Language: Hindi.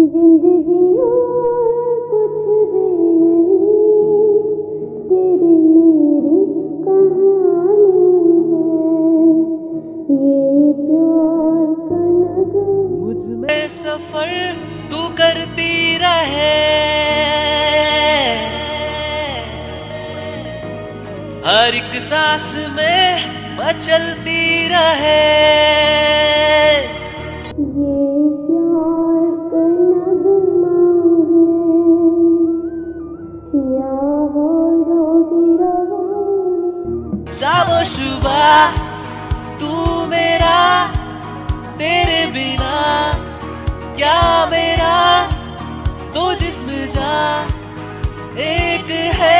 ज़िंदगी कुछ भी तेरी मेरी कहानी है। ये प्यार मुझमें सफ़र तू करती रहे। हर एक सांस में मचलती रहे। साबो सुबह तू मेरा तेरे बिना। क्या मेरा तो जिसम जा एक है